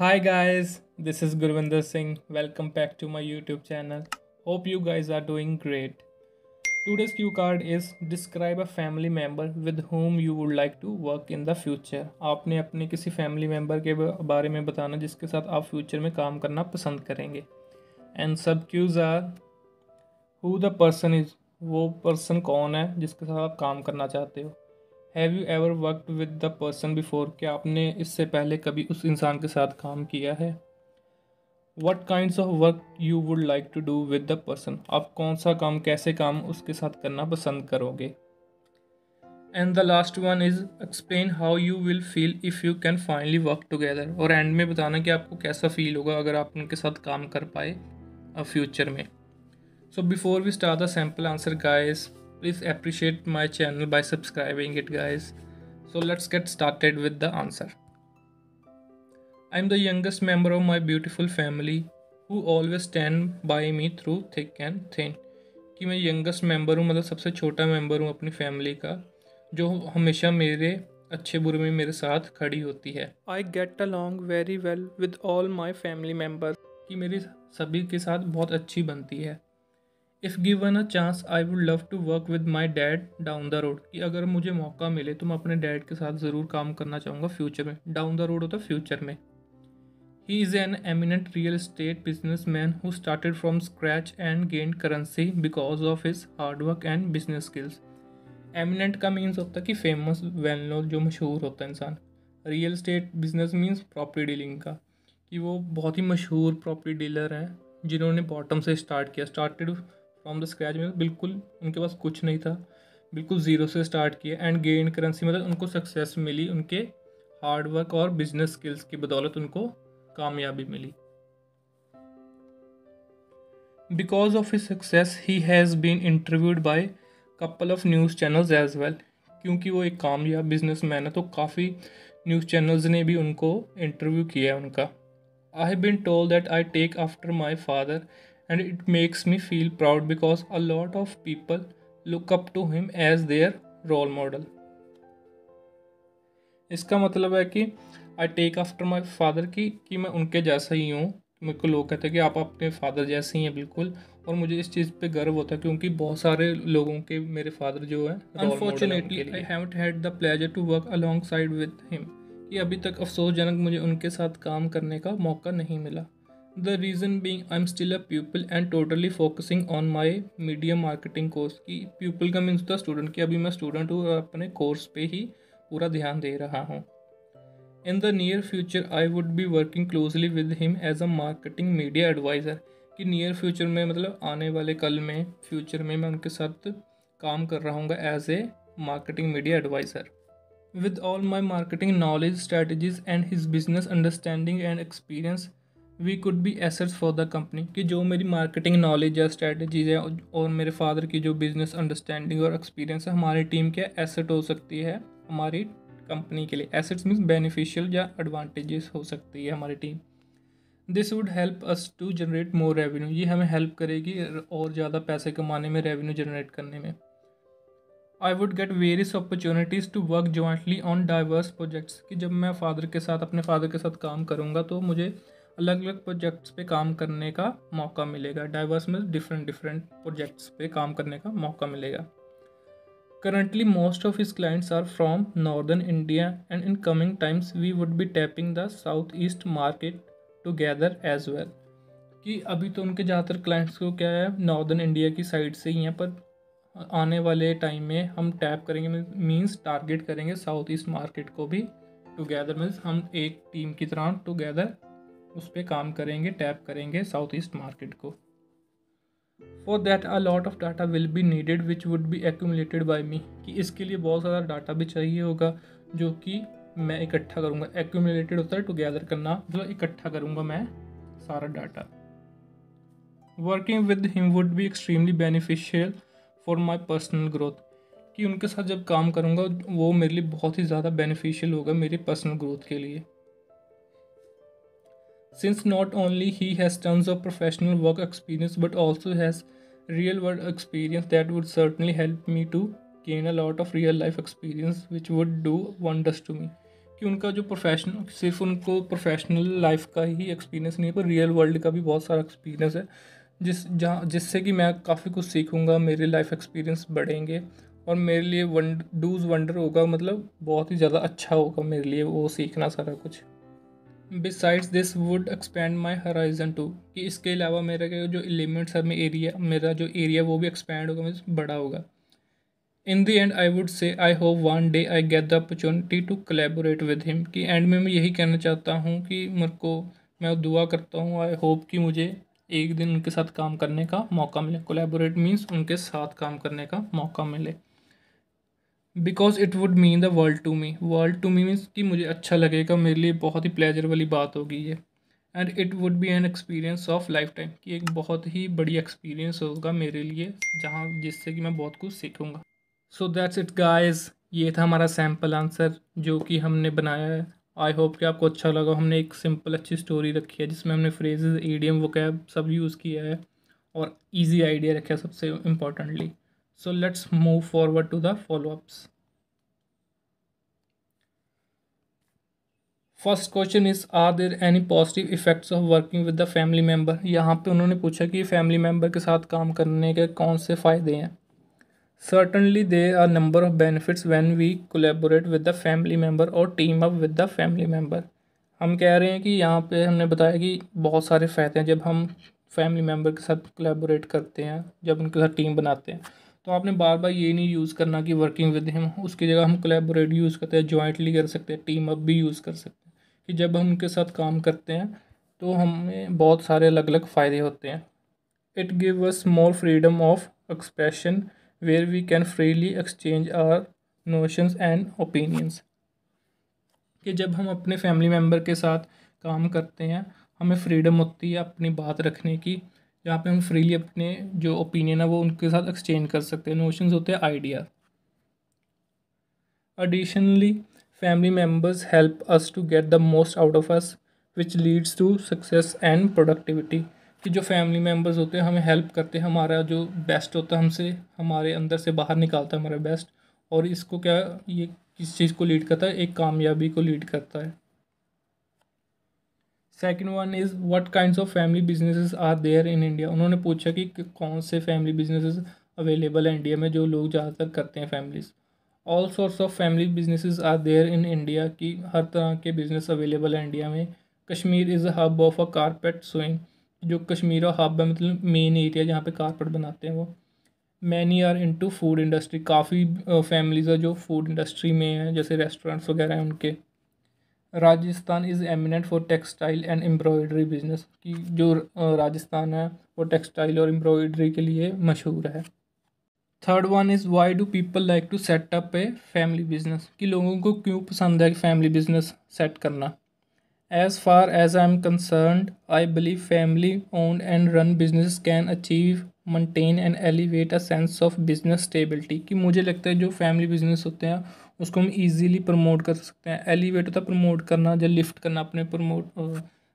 Hi guys, this is Gurvinder Singh. Welcome back to my YouTube channel. Hope you guys are doing great. Today's cue card is describe a family member with whom you would like to work in the future. आपने अपने किसी family member के बारे में बताना जिसके साथ आप फ्यूचर में काम करना पसंद करेंगे and sub cues are who the person is वो पर्सन कौन है जिसके साथ आप काम करना चाहते हो have you ever worked with the person before क्या आपने इससे पहले कभी उस इंसान के साथ काम किया है? What kind of work you would like to do with the person आप कौन सा काम, कैसे काम उसके साथ करना पसंद करोगे? And the last one is explain how you will feel if you can finally work together और एंड में बताना कि आपको कैसा फील होगा अगर आप उनके साथ काम कर पाए फ्यूचर में। So before we start the sample answer guys please appreciate my channel by subscribing it guys so let's get started with the answer i'm the youngest member of my beautiful family who always stand by me through thick and thin कि मैं youngest member हूँ मतलब सबसे छोटा member हूँ अपनी family का जो हमेशा मेरे अच्छे बुरे में मेरे साथ खड़ी होती है I get along very well with all my family member कि मेरी सभी के साथ बहुत अच्छी बनती है if given a chance I would love to work with my dad down the road कि अगर मुझे मौका मिले तो मैं अपने डैड के साथ ज़रूर काम करना चाहूँगा फ्यूचर में। डाउन द रोड होता है फ्यूचर में। He is an eminent real estate businessman who started from scratch and gain currency because of his hard work and business skills eminent का मीन्स होता है कि फ़ेमस वेल नो जो मशहूर होता है इंसान। Real estate business means property dealing का। कि वो बहुत ही मशहूर प्रॉपर्टी डीलर हैं, जिन्होंने बॉटम से स्टार्ट किया। स्टार्टेड फ्रॉम द स्क्रैच में बिल्कुल उनके पास कुछ नहीं था। बिल्कुल ज़ीरो से स्टार्ट किया एंड गेन करेंसी मतलब उनको सक्सेस मिली, उनके हार्डवर्क और बिज़नेस स्किल्स की बदौलत उनको कामयाबी मिली। Because of his success he has been interviewed by couple of news channels as well क्योंकि वो एक कामयाब बिज़नेस मैन है तो काफ़ी न्यूज़ चैनल्स ने भी उनको इंटरव्यू किया है उनका। I have been told that I take after my father and it makes me feel proud because a lot of people look up to him as their role model. इसका मतलब है कि I take after my father की कि मैं उनके जैसा ही हूँ। मेरे को लोग कहते हैं कि आप अपने फादर जैसे ही हैं बिल्कुल। और मुझे इस चीज़ पे गर्व होता है क्योंकि बहुत सारे लोगों के मेरे फादर जो है unfortunately I haven't had the pleasure to work alongside with him कि अभी तक अफसोसजनक मुझे उनके साथ काम करने का मौका नहीं मिला। The reason being I am still a pupil and totally focusing on my media marketing course की प्यूपल का मीन्स द स्टूडेंट की, अभी मैं स्टूडेंट हूँ और अपने कोर्स पे ही पूरा ध्यान दे रहा हूँ। In the near future I would be working closely with him as a marketing media advisor कि नियर फ्यूचर में मतलब आने वाले कल में फ्यूचर में मैं उनके साथ काम कर रहा हूँ as a marketing media advisor with all my marketing knowledge strategies and his business understanding and experience we could be assets for the company कि जो मेरी मार्केटिंग नॉलेज है स्ट्रेटजीज है, और मेरे फादर की जो बिज़नेस अंडरस्टैंडिंग और एक्सपीरियंस है, हमारी टीम के एसेट हो सकती है हमारी कंपनी के लिए। एसेट्स मीन्स बेनिफिशियल या एडवांटेजेस हो सकती है हमारी team this would help us to generate more revenue ये हमें हेल्प करेगी और ज़्यादा पैसे कमाने में रेवेन्यू जनरेट करने में। I would get various opportunities to work jointly on diverse projects कि जब मैं फादर के साथ, अपने फादर के साथ काम करूँगा तो मुझे अलग अलग प्रोजेक्ट्स पे काम करने का मौका मिलेगा। डाइवर्स में डिफरेंट डिफरेंट प्रोजेक्ट्स पे काम करने का मौका मिलेगा। Currently most of his clients are from northern India and in coming times we would be tapping the south east market together as well कि अभी तो उनके ज़्यादातर क्लाइंट्स को क्या है नॉर्दर्न इंडिया की साइड से ही हैं, पर आने वाले टाइम में हम टैप करेंगे मीन्स टारगेट करेंगे साउथ ईस्ट मार्केट को भी टुगेदर मीन्स हम एक टीम की तरह टुगेदर उस पर काम करेंगे, टैप करेंगे साउथ ईस्ट मार्केट को। For that a lot of data will be needed which would be accumulated by me कि इसके लिए बहुत सारा डाटा भी चाहिए होगा, जो कि मैं इकट्ठा करूँगा। एक्यूमुलेटेड होता है टुगेदर करना मतलब इकट्ठा करूँगा मैं, सारा data working with him would be extremely beneficial for my personal growth कि उनके साथ जब काम करूँगा, वो मेरे लिए बहुत ही ज़्यादा बेनिफिशियल होगा मेरी पर्सनल ग्रोथ के लिए। Since not only he has tons of professional work experience but also has real world experience that would certainly help me to gain a lot of real life experience which would do wonders to me कि उनका जो professional सिर्फ़ उनको professional life का ही experience नहीं है पर real world का भी बहुत सारा एक्सपीरियंस है जिस जहाँ जिससे कि मैं काफ़ी कुछ सीखूँगा मेरे लाइफ एक्सपीरियंस बढ़ेंगे और मेरे लिए वन डूज वंडर होगा मतलब बहुत ही ज़्यादा अच्छा होगा मेरे लिए वो सीखना सारा कुछ besides this would expand my horizon too कि इसके अलावा मेरा जो एलिमेंट्स है एरिया मेरा जो एरिया वो भी एक्सपेंड होगा मतलब बड़ा होगा। इन दी and I would say I hope one day I get the opportunity to collaborate with him कि एंड में मैं यही कहना चाहता हूँ कि मेरे को, मैं दुआ करता हूँ आई होप कि मुझे एक दिन उनके साथ काम करने का मौका मिले। कोलेबोरेट मीन्स उनके साथ काम करने का मौका मिले। Because it would mean the world to me world to me means कि मुझे अच्छा लगेगा, मेरे लिए बहुत ही प्लेजर वाली बात होगी ये। And it would be an experience of lifetime कि एक बहुत ही बड़ी एक्सपीरियंस होगा मेरे लिए, जहाँ जिससे कि मैं बहुत कुछ सीखूँगा। सो दैट्स इट गाइस ये था हमारा सैंपल आंसर जो कि हमने बनाया है। आई होप कि आपको अच्छा लगा। हमने एक सिंपल अच्छी स्टोरी रखी है, जिसमें हमने फ्रेजेस वो कैब सब यूज़ किया है और ईजी आइडिया रखा है सबसे importantly So, let's move forward to the follow-ups. First question is are there any positive effects of working with the family member यहाँ पे उन्होंने पूछा कि फैमिली मेंबर के साथ काम करने के कौन से फ़ायदे हैं? Certainly they are number of benefits when we collaborate with the family member और team up with the family member हम कह रहे हैं कि यहाँ पे हमने बताया कि बहुत सारे फ़ायदे हैं जब हम फैमिली मेंबर के साथ कोलेबोरेट करते हैं, जब उनके साथ टीम बनाते हैं। तो आपने बार बार ये नहीं यूज़ करना कि वर्किंग विद हिम उसकी जगह हम कोलेबोरेट यूज़ करते हैं जॉइंटली कर सकते हैं टीम अप भी यूज़ कर सकते हैं, कि जब हम उनके साथ काम करते हैं तो हमें बहुत सारे अलग अलग फ़ायदे होते हैं। It give us more freedom of expression where we can freely exchange our notions and opinions कि जब हम अपने फैमिली मेंबर के साथ काम करते हैं, हमें फ्रीडम होती है अपनी बात रखने की। जहाँ पे हम फ्रीली अपने जो ओपिनियन है वो उनके साथ एक्सचेंज कर सकते हैं। नोशंस होते हैं idea additionally family members help us to get the most out of us which leads to success and productivity कि जो फैमिली मेंबर्स होते हैं, हमें हेल्प करते हैं, हमारा जो बेस्ट होता है, हमसे, हमारे अंदर से बाहर निकालता है हमारा बेस्ट और इसको क्या, ये किस चीज़ को लीड करता है? एक कामयाबी को लीड करता है। Second one is what kinds of family businesses are there in India उन्होंने पूछा कि कौन से फैमिली बिजनेसेस अवेलेबल है इंडिया में जो लोग ज़्यादातर करते हैं families all source of family businesses are there in India की हर तरह के बिज़नेस अवेलेबल है इंडिया में। Kashmir is a hub of a carpet sowing जो कश्मीर और हब है मतलब मेन एरिया जहाँ पे कारपेट बनाते हैं वो। Many are into food industry काफ़ी फैमिलीज़ है जो फ़ूड इंडस्ट्री में हैं, जैसे रेस्टोरेंट्स वगैरह हैं उनके। Rajasthan is eminent for textile and embroidery business की जो राजस्थान है, वो टेक्सटाइल और एम्ब्रॉयडरी के लिए मशहूर है। Third one is why do people like to set up a family business कि लोगों को क्यों पसंद है फैमिली बिज़नेस सेट करना? As far as I am concern I believe family own and run business can achieve maintain and elevate a sense of business stability कि मुझे लगता है जो फैमिली बिज़नेस होते हैं उसको हम इजीली प्रमोट कर सकते हैं। एलिवेट होता है प्रमोट करना, या लिफ्ट करना, अपने प्रमोट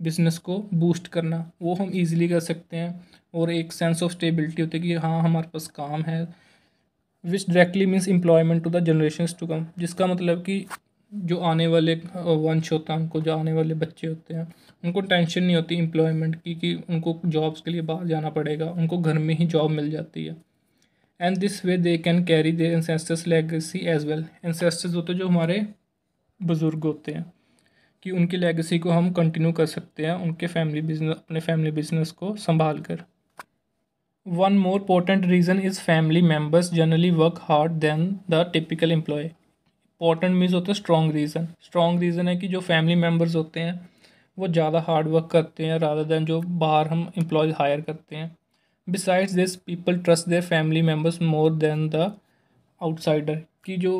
बिज़नेस को बूस्ट करना, वो हम इजीली कर सकते हैं। और एक सेंस ऑफ़ स्टेबिलिटी होती है कि हाँ हमारे पास काम है which directly means employment to the generation to come जिसका मतलब कि जो आने वाले वंश होता है, उनको जो आने वाले बच्चे होते हैं, उनको टेंशन नहीं होती एम्प्लॉयमेंट की, कि उनको जॉब्स के लिए बाहर जाना पड़ेगा, उनको घर में ही जॉब मिल जाती है। And this way they can carry their ancestors legacy as well ancestors होते जो हमारे बुज़ुर्ग होते हैं, कि उनकी लेगेसी को हम कंटिन्यू कर सकते हैं, उनके फैमिली बिज़नेस अपने फैमिली बिज़नेस को संभाल कर। One more portent reason is family members generally work hard then the typical employ important means होता है स्ट्रॉन्ग रीज़न स्ट्रॉन्ग रीज़न है कि जो फैमिली मेंबर्स होते हैं, वो ज़्यादा हार्ड वर्क करते हैं रादर दैन जो बाहर हम एम्प्लॉयज़ हायर करते हैं। Besides this people trust their family members more than the outsider कि जो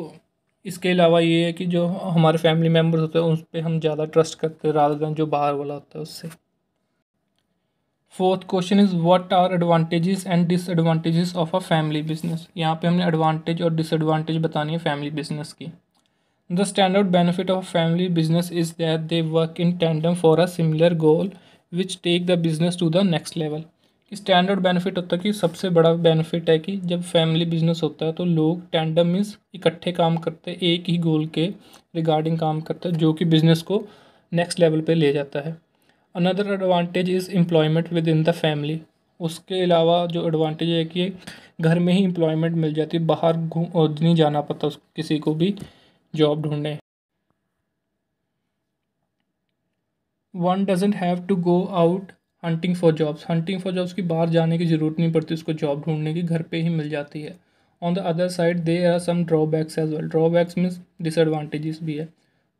इसके अलावा ये है कि जो हमारे फैमिली मेंबर्स होते हैं उस पर हम ज़्यादा ट्रस्ट करते हैं रादर जो बाहर वाला होता है उससे। Fourth question is what are advantages and disadvantages of a family business यहाँ पे हमने एडवांटेज और डिसएडवांटेज बतानी है फैमिली बिज़नेस की। The standard benefit of family business is that they work in tandem for a similar goal which take the business to the next level standard benefit होता है कि सबसे बड़ा बेनिफिट है कि जब फैमिली बिज़नेस होता है तो लोग टैंडम मीन्स इकट्ठे काम करते हैं एक ही गोल के रिगार्डिंग काम करते हैं जो कि बिज़नेस को नेक्स्ट लेवल पे ले जाता है। Another advantage is employment within the family उसके अलावा जो एडवांटेज है कि घर में ही एम्प्लॉयमेंट मिल जाती है, बाहर नहीं जाना पड़ता किसी को भी जॉब ढूँढने। One doesn't have to go out hunting for jobs hunting for jobs की बाहर जाने की ज़रूरत नहीं पड़ती, उसको जॉब ढूँढने की घर पे ही मिल जाती है। On the other side they are some drawbacks as well drawbacks means disadvantages भी है।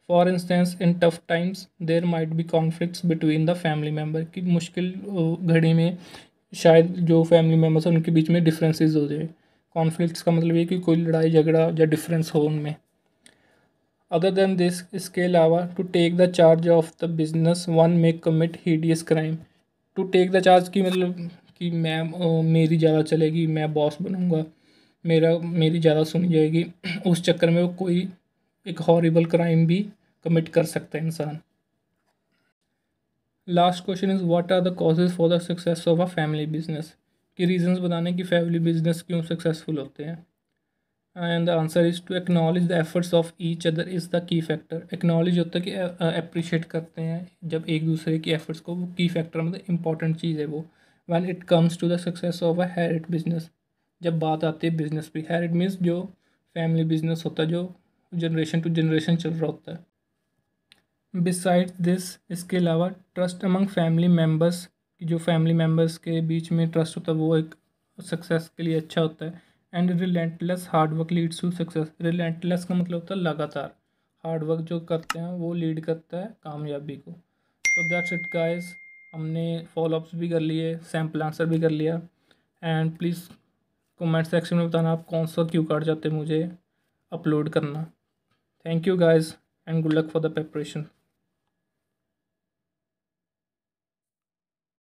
For instance in tough times there might be conflicts between the family member की मुश्किल घड़ी में शायद जो फैमिली मेंबर्स हैं, उनके बीच में डिफरेंसेस हो जाए। कॉन्फ्लिक्ट्स का मतलब ये कि कोई लड़ाई, झगड़ा या डिफरेंस हो उनमें। अदर देन दिस इसके अलावा to take the charge of the business one make commit hideous crime to take the charge कि मतलब कि मैं मेरी ज़्यादा चलेगी, मैं बॉस बनूँगा। मेरा, मेरी ज़्यादा सुनी जाएगी। उस चक्कर में वो कोई एक हॉरिबल क्राइम भी कमिट कर सकता है इंसान। Last question is what are the causes for the success of a family business की रीजंस बताने कि फैमिली बिज़नेस क्यों सक्सेसफुल होते हैं। And the answer is to acknowledge the efforts of each other is the key factor acknowledge होता है कि appreciate करते हैं जब एक दूसरे की एफर्ट्स को। वो की फैक्टर मतलब इंपॉर्टेंट चीज़ है वो। When it comes to the success of a hereditary business जब बात आती है बिज़नेस पे। हैरिट मीन्स जो फैमिली बिज़नेस होता है, जो जनरेशन टू जनरेशन चल रहा होता है। बिसाइड दिस इसके अलावा ट्रस्ट अमंग फैमिली मेंबर्स जो फैमिली मेंबर्स के बीच में ट्रस्ट होता है, वो एक सक्सेस के लिए अच्छा होता है। And relentless hard work leads to success relentless का मतलब होता है लगातार। हार्ड वर्क जो करते हैं, वो लीड करता है कामयाबी को। सो दैट्स इट गाइस हमने फॉलोअप्स भी कर लिए सैंपल आंसर भी कर लिया। एंड प्लीज़ कमेंट सेक्शन में बताना आप कौन सा क्यू कार्ड चाहते मुझे अपलोड करना। Thank you guys and good luck for the preparation